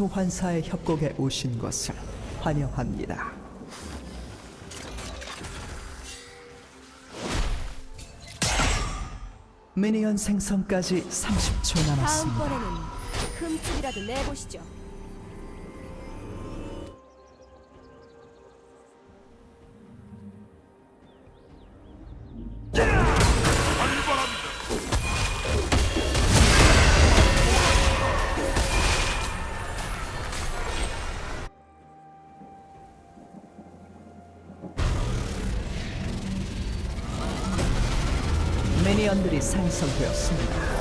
소환사의 협곡에 오신 것을 환영합니다. 미니언 생성까지 30초 남았습니다. 다음번에는 흠집이라도 내보시죠. 미니언들이 생성되었습니다.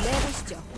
내보시죠.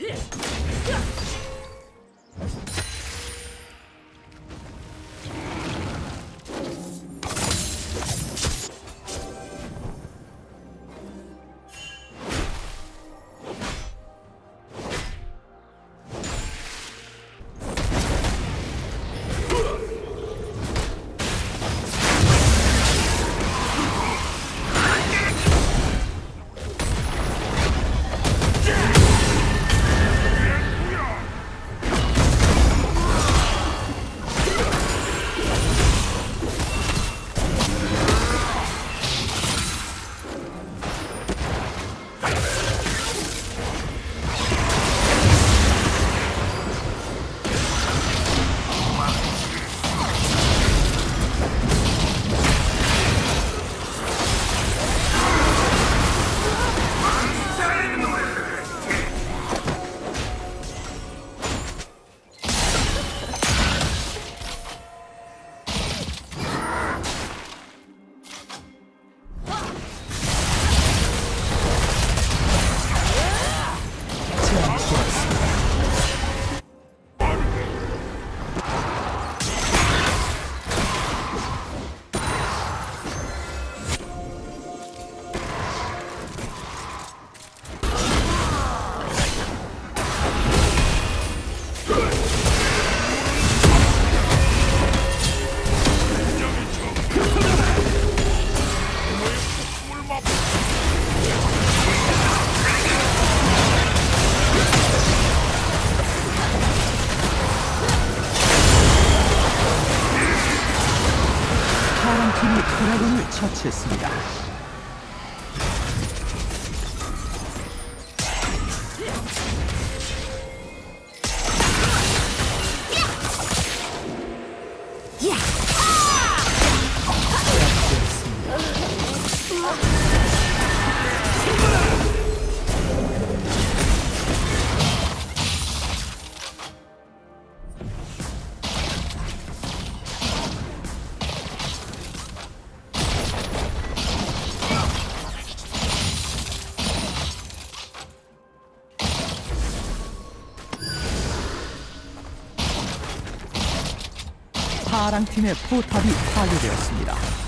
Yeah. 드래곤을 처치했습니다. 팀의 포탑이 파괴되었습니다.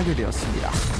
파괴되었습니다.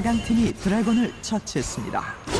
빨강 팀이 드래곤을 처치했습니다.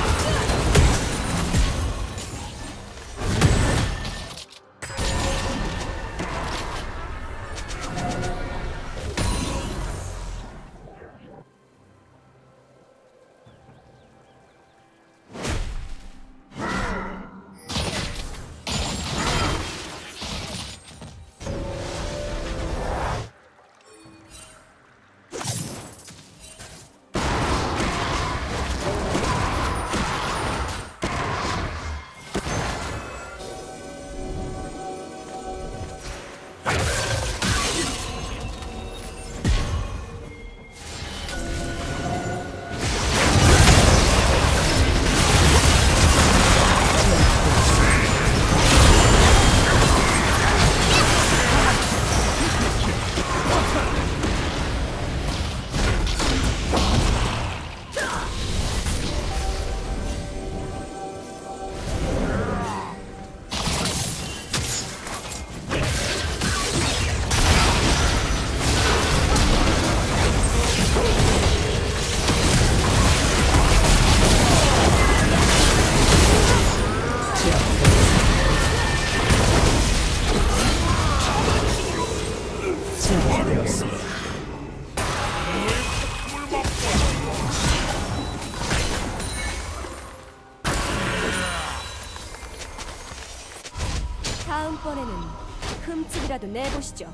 다음번에는 흠집이라도 내보시죠.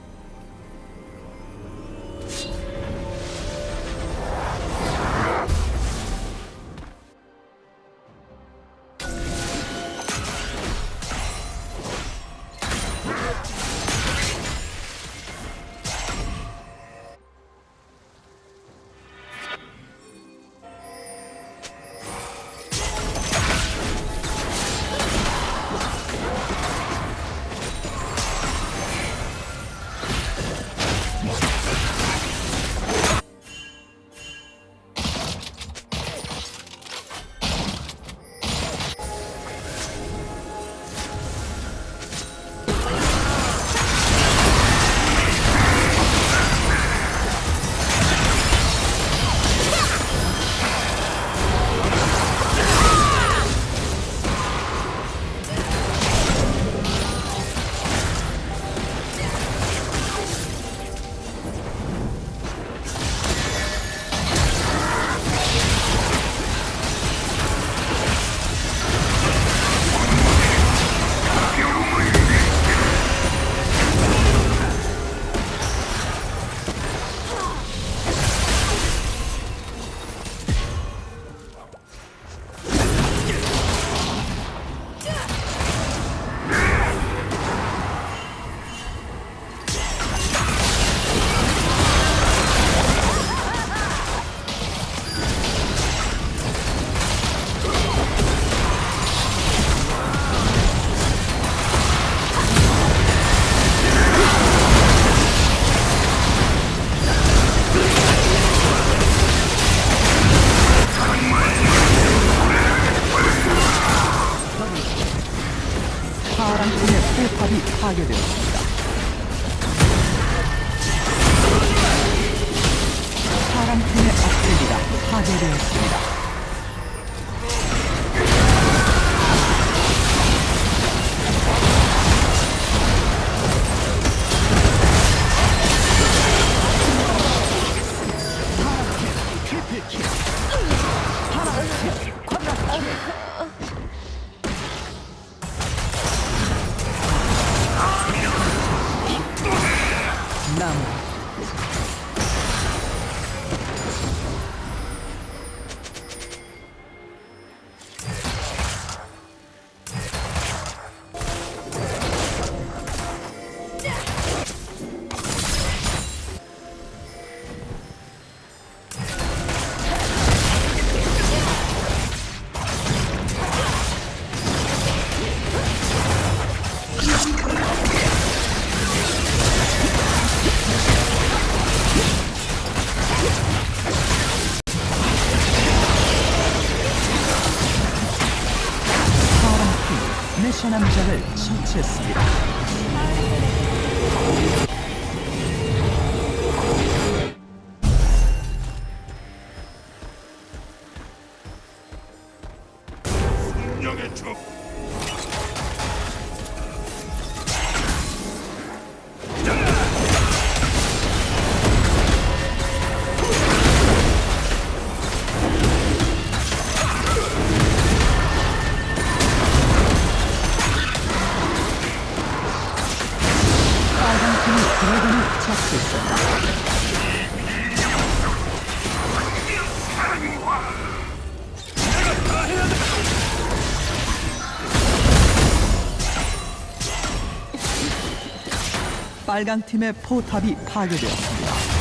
빨강 팀의 포탑이 파괴되었습니다.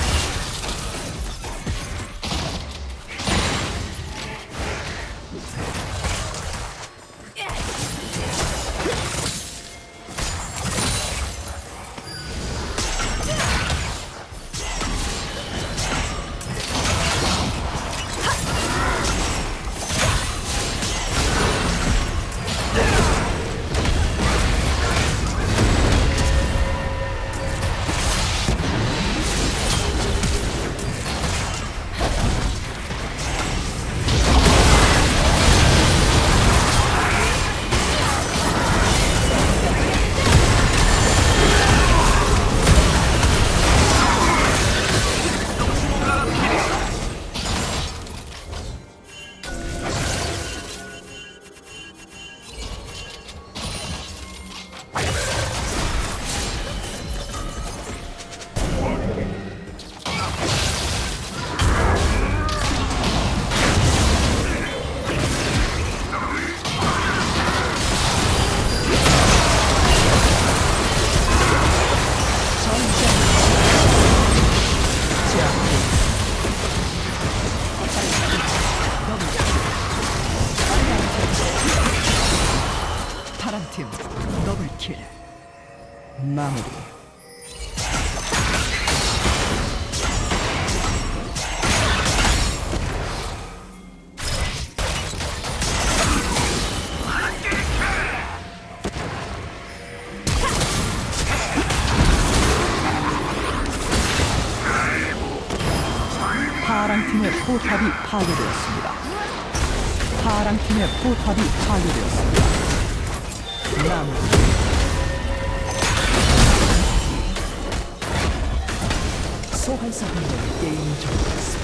더블킬. 마무리. 파랑 팀의 포탑이 파괴되었습니다. 파랑 팀의 포탑이 파괴되었습니다. 사탄의게 임.